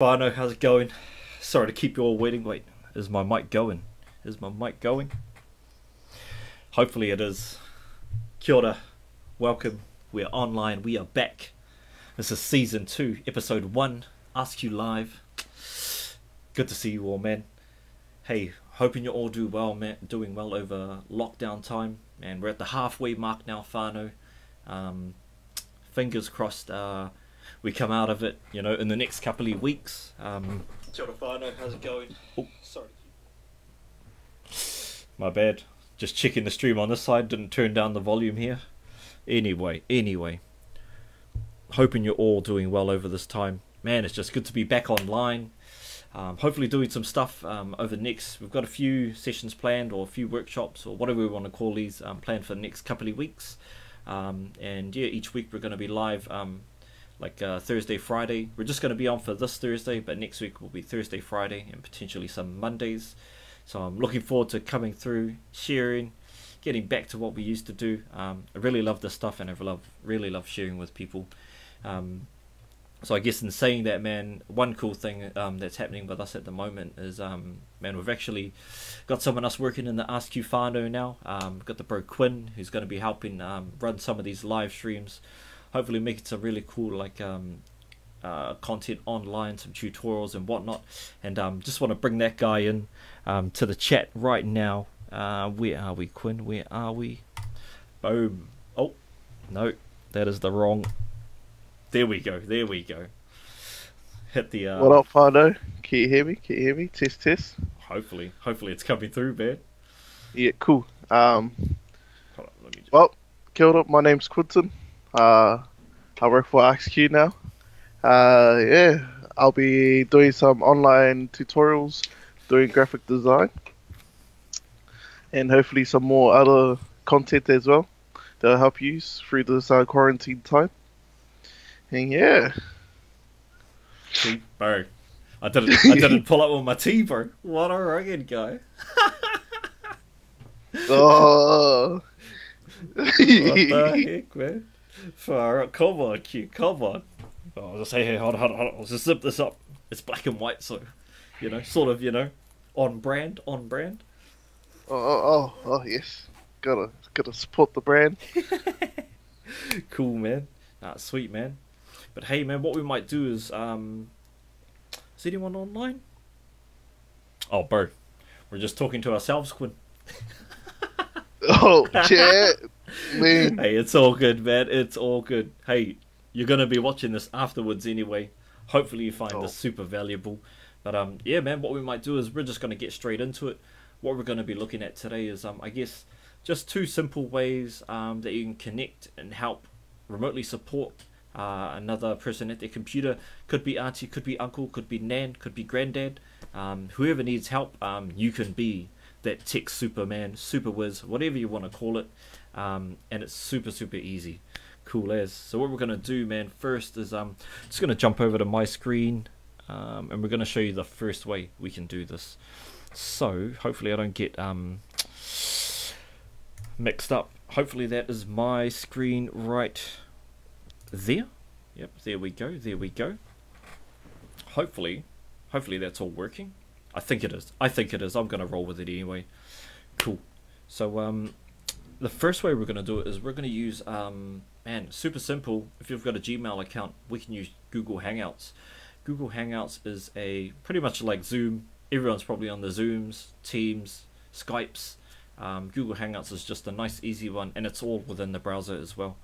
Whānau, how's it going? Sorry to keep you all waiting. Wait, is my mic going? Is my mic going? Hopefully it is. Kia ora. Welcome. We are online. We are back. This is season two, episode one. AskQ live. Good to see you all, man. Hey, hoping you all do well, man. Doing well over lockdown time, and we're at the halfway mark now, whānau. Um, fingers crossed. Uh, we come out of it, you know, in the next couple of weeks. Um, how's it going? Oh, sorry. My bad. Just checking the stream on this side. Didn't turn down the volume here. Anyway, anyway. Hoping you're all doing well over this time. Man, it's just good to be back online. Um, hopefully doing some stuff um, over next. We've got a few sessions planned or a few workshops or whatever we want to call these um, planned for the next couple of weeks. Um, and yeah, each week we're going to be live um, like uh, Thursday, Friday. We're just going to be on for this Thursday, but next week will be Thursday, Friday, and potentially some Mondays. So I'm looking forward to coming through, sharing, getting back to what we used to do. Um, I really love this stuff, and I love really love sharing with people. Um, so I guess in saying that, man, one cool thing um, that's happening with us at the moment is, um, man, we've actually got someone else working in the AskQ whānau now. Um, got the bro Quinn, who's going to be helping um, run some of these live streams hopefully make it some really cool like um, uh, content online, some tutorials and whatnot. And um, just want to bring that guy in um, to the chat right now. Uh, where are we, Quinn? Where are we? Boom. Oh, no, that is the wrong. There we go. There we go. Hit the. Uh... What up, Fano? Can you hear me? Can you hear me? Test, test. Hopefully, hopefully it's coming through, man. Yeah, cool. Um. On, just... Well, killed up. My name's Quinton. Uh, I work for AskQ now. Uh, yeah, I'll be doing some online tutorials, doing graphic design, and hopefully some more other content as well that'll help you through this uh, quarantine time. And yeah. Bro. I didn't. I didn't pull up on my T, bro. What a rugged guy. oh. what the heck, man? Out. Come on, Q. Come on. Oh, I'll just say, hey, hold on, hold on, hold on. I'll just zip this up. It's black and white, so, you know, sort of, you know, on brand, on brand. Oh, oh, oh, oh yes. Gotta, gotta support the brand. cool, man. Nah, sweet, man. But hey, man, what we might do is, um, is anyone online? Oh, bro, we're just talking to ourselves, Quinn. oh, chat. Man. Hey, it's all good, man. It's all good. Hey, you're gonna be watching this afterwards anyway. Hopefully, you find oh. this super valuable. But um, yeah, man. What we might do is we're just gonna get straight into it. What we're gonna be looking at today is um, I guess just two simple ways um that you can connect and help remotely support uh, another person at their computer. Could be auntie, could be uncle, could be nan, could be granddad. Um, whoever needs help, um, you can be that tech superman, super whiz, whatever you want to call it um, and it's super super easy. Cool as. So what we're gonna do man first is um just gonna jump over to my screen um, and we're gonna show you the first way we can do this. So hopefully I don't get um mixed up. Hopefully that is my screen right there. Yep there we go there we go. Hopefully hopefully that's all working. I think it is. I think it is. I'm gonna roll with it anyway. Cool. So um the first way we're going to do it is we're going to use, um, man, super simple. If you've got a Gmail account, we can use Google Hangouts. Google Hangouts is a pretty much like Zoom. Everyone's probably on the Zooms, Teams, Skypes. Um, Google Hangouts is just a nice, easy one, and it's all within the browser as well.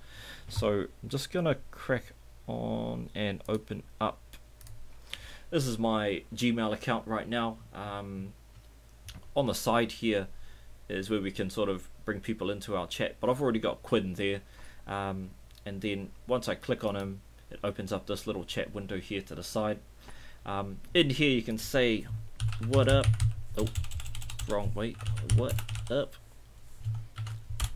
So I'm just going to crack on and open up. This is my Gmail account right now. Um, on the side here is where we can sort of bring people into our chat. But I've already got Quinn there. Um, and then once I click on him, it opens up this little chat window here to the side. Um, in here you can say, what up? Oh, wrong way. What up?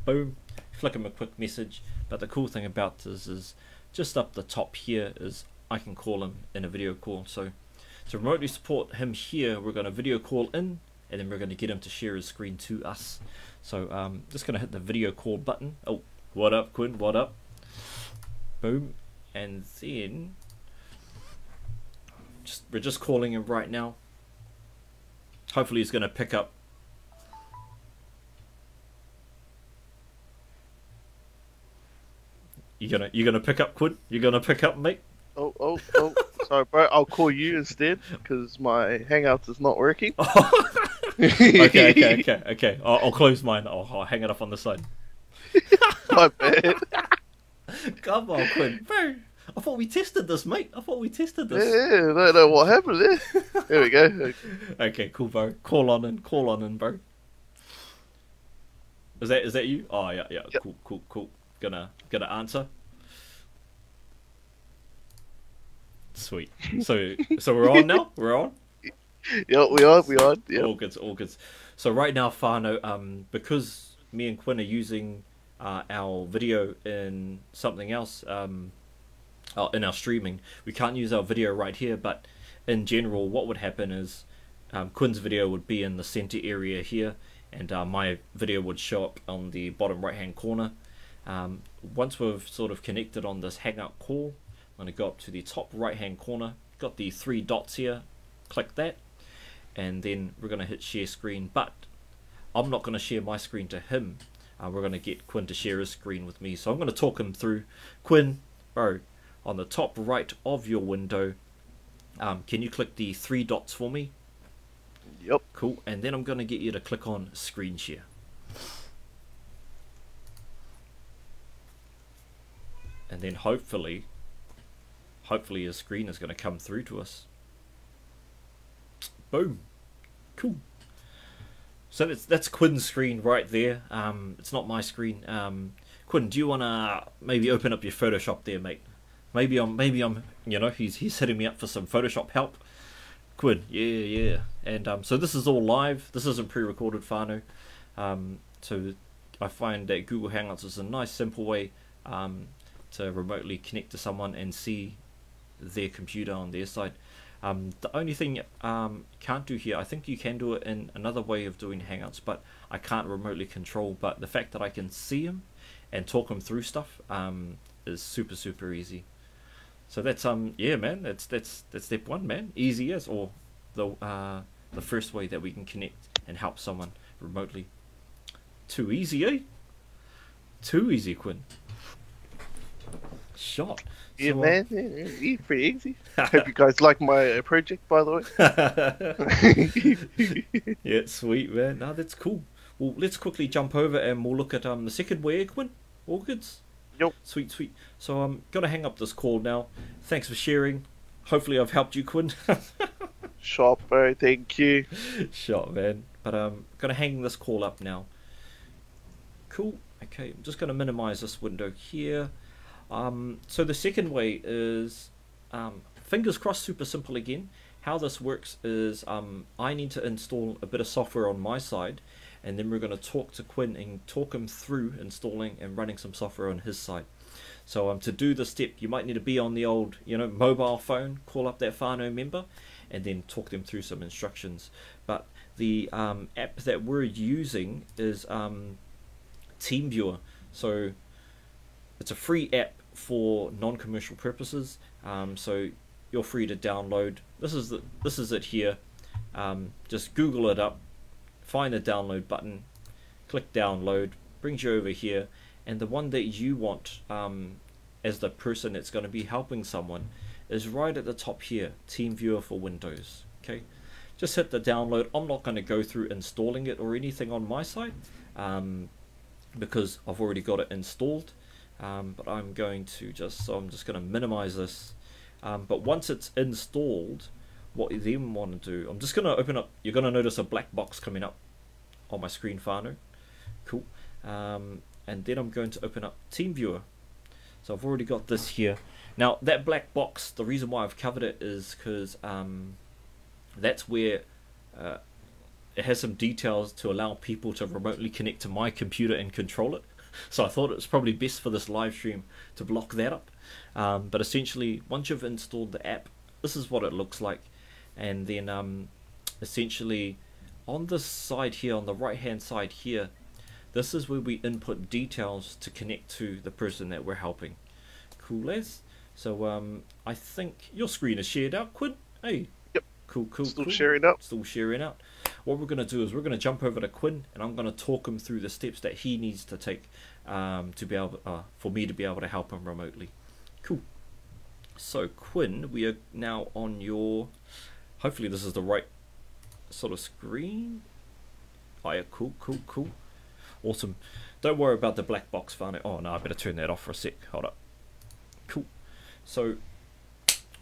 Boom. Flick him a quick message. But the cool thing about this is just up the top here is I can call him in a video call. So to remotely support him here, we're going to video call in and then we're going to get him to share his screen to us. So um, just going to hit the video call button. Oh, what up, Quinn? What up? Boom. And then just we're just calling him right now. Hopefully he's gonna pick up. You gonna you gonna pick up Quinn? You're gonna pick up mate? Oh oh oh! Sorry, bro. I'll call you instead because my Hangouts is not working. okay, okay, okay, okay. I'll, I'll close mine. I'll, I'll hang it up on the side. my bad. Come on, Quinn. Bro, I thought we tested this, mate. I thought we tested this. Yeah, no, no, what happened there? There we go. Okay, cool, bro. Call on in, call on in, bro. Is that is that you? Oh yeah, yeah. Yep. Cool, cool, cool. Gonna gonna answer. Sweet. So so we're on now. We're on. Yeah, we are, we are. Yeah. All good. So right now, whānau, um, because me and Quinn are using uh, our video in something else, um, uh, in our streaming, we can't use our video right here. But in general, what would happen is um, Quinn's video would be in the center area here, and uh, my video would show up on the bottom right hand corner. Um, once we've sort of connected on this Hangout call, I'm going to go up to the top right hand corner. Got the three dots here. Click that and then we're going to hit share screen but I'm not going to share my screen to him. Uh, we're going to get Quinn to share his screen with me. So I'm going to talk him through. Quinn bro on the top right of your window um, can you click the three dots for me? Yep. cool. And then I'm going to get you to click on screen share. And then hopefully hopefully your screen is going to come through to us boom. Cool. So that's that's Quinn's screen right there. Um, it's not my screen. Um, Quinn do you want to maybe open up your Photoshop there mate? Maybe I'm maybe I'm you know he's he's hitting me up for some Photoshop help. Quinn yeah yeah. And um, so this is all live. This isn't pre-recorded whānau. Um, so I find that Google Hangouts is a nice simple way um, to remotely connect to someone and see their computer on their side. Um, the only thing um, can't do here, I think you can do it in another way of doing Hangouts, but I can't remotely control. But the fact that I can see him and talk him through stuff um, is super super easy. So that's um yeah man, that's that's that's step one man, easy as or the uh, the first way that we can connect and help someone remotely. Too easy, eh? Too easy, Quinn. Shot. Yeah, So, man. Yeah, yeah, pretty easy. Hope you guys like my uh, project, by the way. yeah, sweet man. No, that's cool. Well, let's quickly jump over and we'll look at um the second way, Quinn. Orchids. Yep. Sweet, sweet. So I'm gonna hang up this call now. Thanks for sharing. Hopefully I've helped you, Quinn. Shop, bro. Thank you. Shot, man. But I'm um, gonna hang this call up now. Cool. Okay, I'm just gonna minimize this window here. Um, so the second way is, um, fingers crossed, super simple again. How this works is um, I need to install a bit of software on my side, and then we're going to talk to Quinn and talk him through installing and running some software on his side. So um, to do the step, you might need to be on the old, you know, mobile phone, call up that whānau member, and then talk them through some instructions. But the um, app that we're using is um, TeamViewer. So it's a free app for non-commercial purposes. Um, so you're free to download. This is the this is it here. Um, just Google it up, find the download button, click download, brings you over here, and the one that you want um, as the person that's going to be helping someone is right at the top here. TeamViewer for Windows. Okay, just hit the download. I'm not going to go through installing it or anything on my side um, because I've already got it installed um, but I'm going to just so I'm just going to minimize this. Um, but once it's installed what you then want to do I'm just going to open up you're going to notice a black box coming up on my screen whānau. Cool. Um, and then I'm going to open up TeamViewer so I've already got this here. Now that black box the reason why I've covered it is because um, that's where uh, it has some details to allow people to remotely connect to my computer and control it so I thought it was probably best for this live stream to block that up. Um, but essentially, once you've installed the app, this is what it looks like. And then um, essentially, on this side here, on the right hand side here, this is where we input details to connect to the person that we're helping. Cool as. So um, I think your screen is shared out, Quinn. Hey. Yep. Cool, cool, Still cool. sharing out. Still sharing out. What we're going to do is we're going to jump over to Quinn and I'm going to talk him through the steps that he needs to take um, to be able uh, for me to be able to help him remotely. Cool. So Quinn, we are now on your. Hopefully this is the right sort of screen. Oh yeah, cool, cool, cool. Awesome. Don't worry about the black box file. Oh no, I better turn that off for a sec. Hold up. Cool. So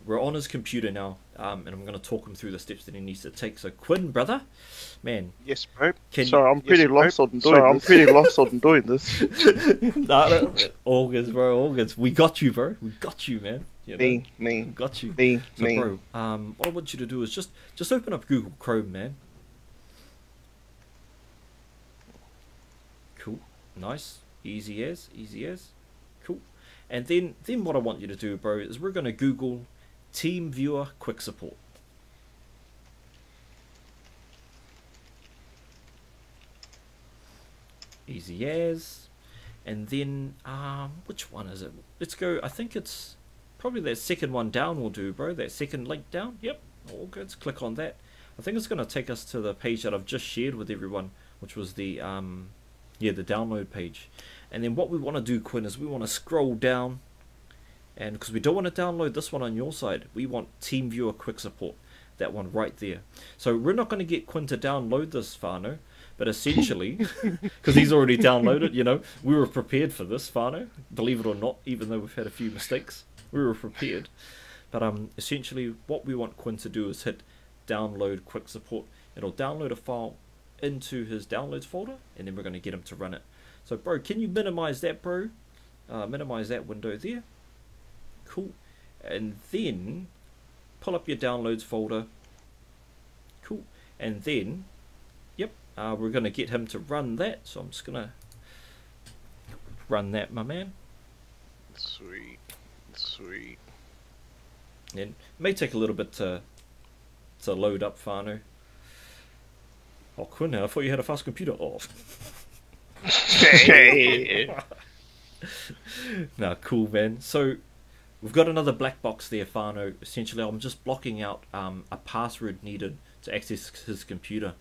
we're on his computer now, um, and I'm going to talk him through the steps that he needs to take. So Quinn, brother, man. Yes, bro. Can Sorry, I'm pretty yes, lost on doing Sorry, I'm pretty lost on doing this. nah, nah, all good, bro. All good. We got you, bro. We got you, man. You know? Me, me, We got you. me, So, me. bro, um, what I want you to do is just just open up Google Chrome, man. Cool, nice, easy as, easy as, cool. And then then what I want you to do, bro, is we're gonna Google TeamViewer Quick Support. Easy as, and then um, which one is it? Let's go. I think it's Probably that second one down will do, bro. That second link down. Yep, all good. Let's Click on that. I think it's going to take us to the page that I've just shared with everyone, which was the um, yeah, the download page. And then what we want to do, Quinn, is we want to scroll down, and because we don't want to download this one on your side, we want TeamViewer Quick Support, that one right there. So we're not going to get Quinn to download this, whānau, but essentially, because he's already downloaded, you know, we were prepared for this, whānau. Believe it or not, even though we've had a few mistakes we were prepared. But um, essentially, what we want Quinn to do is hit download quick support. It'll download a file into his downloads folder, and then we're going to get him to run it. So, bro, can you minimize that, bro? Uh, minimize that window there. Cool. And then pull up your downloads folder. Cool. And then, yep, uh, we're going to get him to run that. So I'm just going to run that, my man. Sweet, sweet. And it may take a little bit to to load up whānau. Oh, Quinn, Now I thought you had a fast computer. Oh, nah, cool, man. So we've got another black box there, whānau. Essentially, I'm just blocking out um, a password needed to access his computer.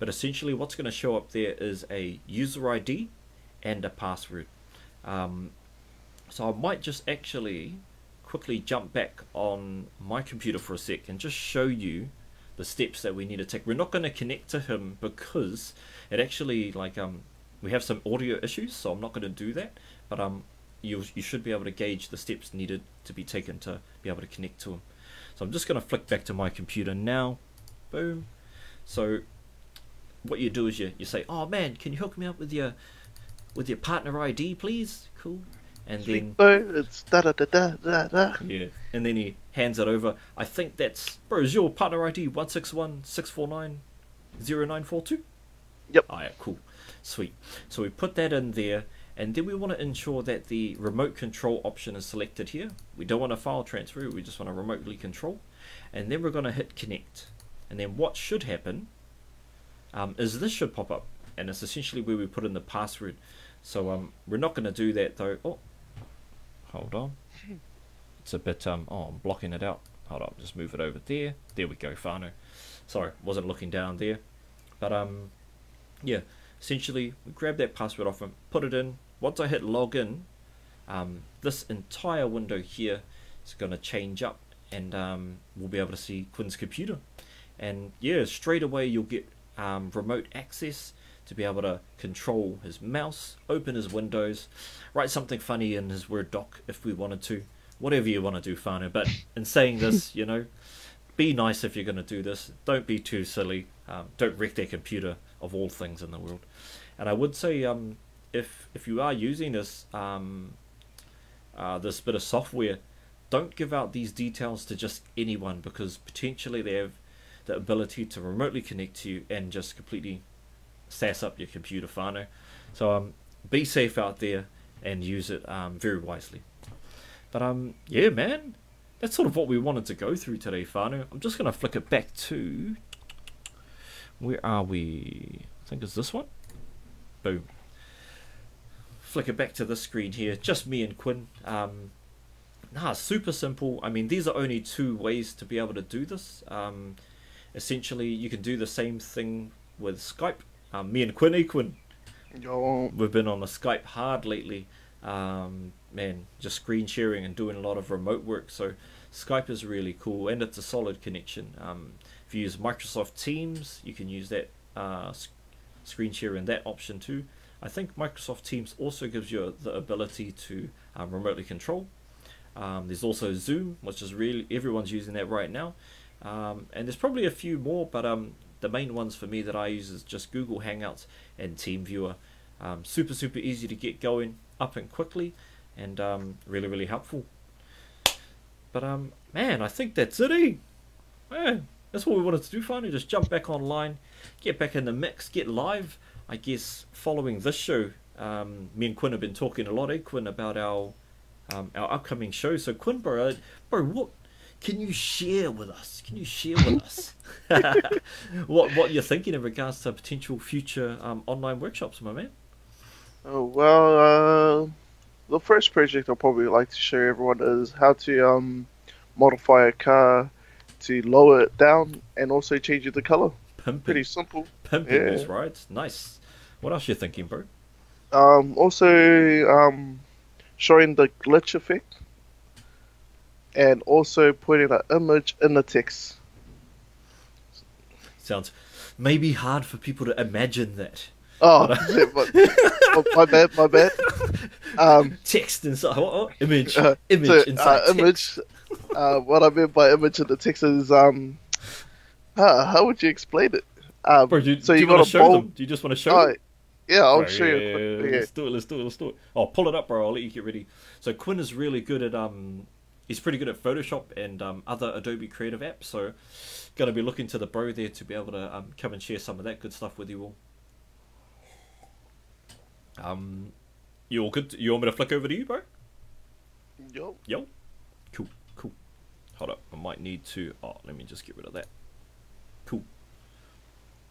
But essentially, what's going to show up there is a user ID and a password. Um, so I might just actually quickly jump back on my computer for a sec and just show you the steps that we need to take. We're not going to connect to him because it actually like um we have some audio issues, so I'm not going to do that. But um you you should be able to gauge the steps needed to be taken to be able to connect to them. So I'm just going to flick back to my computer now. Boom. So what you do is you you say, "Oh man, can you hook me up with your with your partner ID, please?" Cool. And then it's da da da da da da. yeah, and then he hands it over. I think that's bro. Is your partner ID one six one six four nine zero nine four two? Yep. Yeah, cool, sweet. So we put that in there, and then we want to ensure that the remote control option is selected here. We don't want a file transfer. We just want to remotely control, and then we're going to hit connect. And then what should happen um, is this should pop up, and it's essentially where we put in the password. So um, we're not going to do that though. Oh, hold on. It's a bit um. Oh, I'm blocking it out. Hold on, just move it over there. There we go, whānau. Sorry, wasn't looking down there. But um, yeah. Essentially, we grab that password off and put it in. Once I hit login, um, this entire window here is going to change up, and um, we'll be able to see Quinn's computer. And yeah, straight away you'll get um, remote access to be able to control his mouse, open his windows, write something funny in his Word doc if we wanted to, whatever you want to do, whānau. But in saying this, you know, be nice if you're going to do this. Don't be too silly. Um, don't wreck their computer of all things in the world. And I would say, um, if if you are using this um, uh, this bit of software, don't give out these details to just anyone because potentially they have the ability to remotely connect to you and just completely sass up your computer, whānau. So um, be safe out there and use it um, very wisely. But um, yeah, man, that's sort of what we wanted to go through today, whānau. I'm just gonna flick it back to where are we? I think it's this one. Boom. Flick it back to this screen here. Just me and Quinn. Um, nah, super simple. I mean, these are only two ways to be able to do this. Um, essentially, you can do the same thing with Skype. Um, me and Quinn, Quinn, Yo. we've been on a Skype hard lately. Um, man, just screen sharing and doing a lot of remote work. So Skype is really cool and it's a solid connection. Um, if you use Microsoft Teams, you can use that uh, screen share in that option too. I think Microsoft Teams also gives you the ability to um, remotely control. Um, there's also Zoom, which is really everyone's using that right now, um, and there's probably a few more, but um, the main ones for me that I use is just Google Hangouts and TeamViewer. Um, super super easy to get going, up and quickly, and um, really really helpful. But um, man, I think that's it. Eh? Man, that's what we wanted to do. Finally, just jump back online, get back in the mix, get live. I guess following this show, um, me and Quinn have been talking a lot, eh, Quinn, about our um, our upcoming show. So Quinn, bro, uh, bro, what can you share with us? Can you share with us what what you're thinking in regards to potential future um, online workshops, my man? Oh well, uh, the first project I'll probably like to show everyone is how to um, modify a car to lower it down and also change it the color. Pimping, Pretty simple. pimping yeah. is right. Nice. What else you thinking, bro? Um, also, um, showing the glitch effect, and also putting an image in the text. Sounds maybe hard for people to imagine that. Oh, but, oh, my bad, my bad. Um, Text inside, oh, oh, image, uh, image so, inside uh, text. image. Uh, what I meant by image in the text is um, how, how would you explain it? Um, Bro, do you, so you you got to a show them? Do you just want to show them? yeah, I'll Right, show yeah, you. yeah, yeah. Let's do it. Let's do it. Let's do it. Oh, pull it up, bro. I'll let you get ready. So Quinn is really good at um, he's pretty good at Photoshop and um, other Adobe Creative apps. So, gonna be looking to the bro there to be able to um, come and share some of that good stuff with you all. Um, you all good? You want me to flick over to you, bro? Yo. Yo. Hold up, I might need to. Oh, let me just get rid of that. Cool.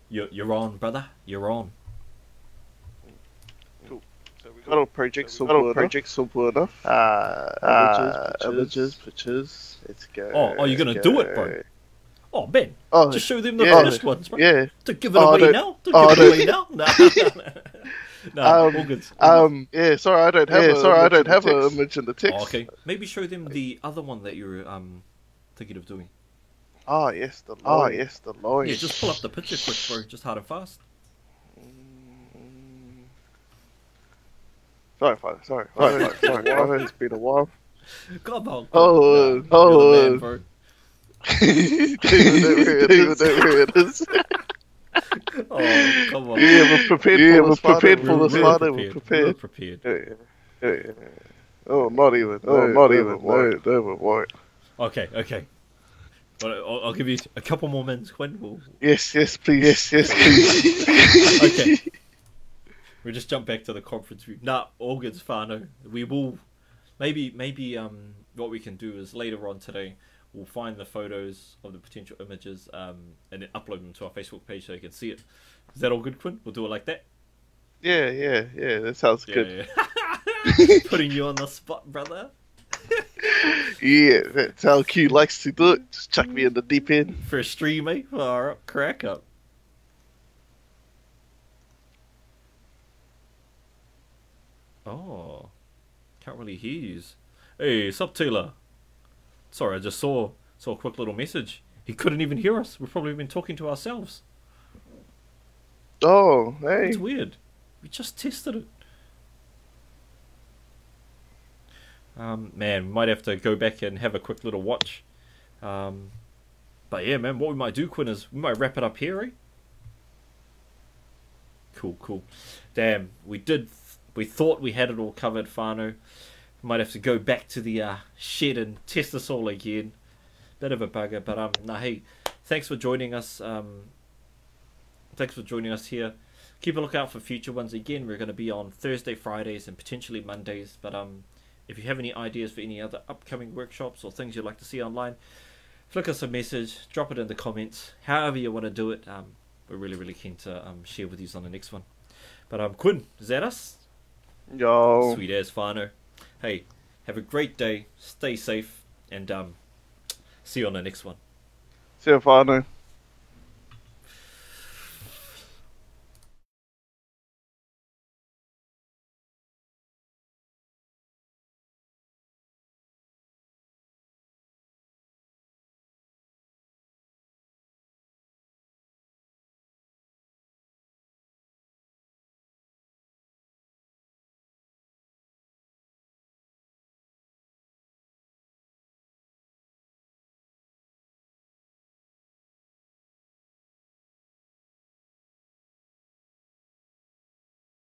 You're you're on, brother. You're on. Cool. So we got a project simple enough. project simple enough. Uh, images, images, pictures. Let's go. Oh, oh, you're gonna let's do it, bro. Oh, Ben, Oh, just show them the yeah. finished ones, bro. yeah. To give it Oh, away no. now? To Oh, give it away now? No, no, no. Um, all good. Um, yeah. Sorry, I don't have. Yeah, a sorry, I I don't don't have have an a image in the text. Oh, okay, maybe show them the other one that you're um thinking of doing. Oh yes, the oh yes, the loin. Yeah, just pull up the picture quick, bro. Just hard and fast. Mm. Sorry, father. Sorry, sorry, sorry. sorry. sorry. It's been a while. Come on. Oh, nah, oh, you're the man, bro. David. Oh, come on. Yeah, we're prepared Yeah, for we're this father. prepared We're for really this father. prepared. We're prepared. prepared. Yeah, yeah, yeah, yeah. Oh, not even. Oh, No, not even. No, no, no, what? Okay, okay. Well, I'll, I'll give you a couple more minutes, Quinn. We'll, Yes, yes, please. Yes, yes, please. okay. We'll just jump back to the conference room. Nah, all good's fine. We will maybe maybe um what we can do is later on today we'll find the photos of the potential images um and then upload them to our Facebook page so you can see it. Is that all good, Quinn? We'll do it like that. Yeah, yeah, yeah. That sounds Yeah, good. yeah. Putting you on the spot, brother. Yeah, that's how Q likes to do it. Just chuck me in the deep end. For a stream, eh? Alright, crack up. Oh, can't really hear you. Hey, sup, Taylor? Sorry, I just saw saw a quick little message. He couldn't even hear us. We've probably been talking to ourselves. Oh, hey. It's weird. We just tested it. Um, man, might have to go back and have a quick little watch. Um, but yeah, man, what we might do, Quinn, is we might wrap it up here, eh? Cool, cool. Damn, we did. We thought we had it all covered, whānau. Might have to go back to the uh, shed and test this all again. Bit of a bugger, but um, nah, hey, thanks for joining us. Um, thanks for joining us here. Keep a lookout for future ones. Again, we're going to be on Thursday, Fridays, and potentially Mondays. But um, if you have any ideas for any other upcoming workshops or things you'd like to see online, flick us a message, drop it in the comments. However you want to do it, um, we're really, really keen to um, share with you on the next one. But um, Quinn, is that us? Yo. Sweet as whānau. Hey, have a great day. Stay safe, and um, see you on the next one. See you, whānau.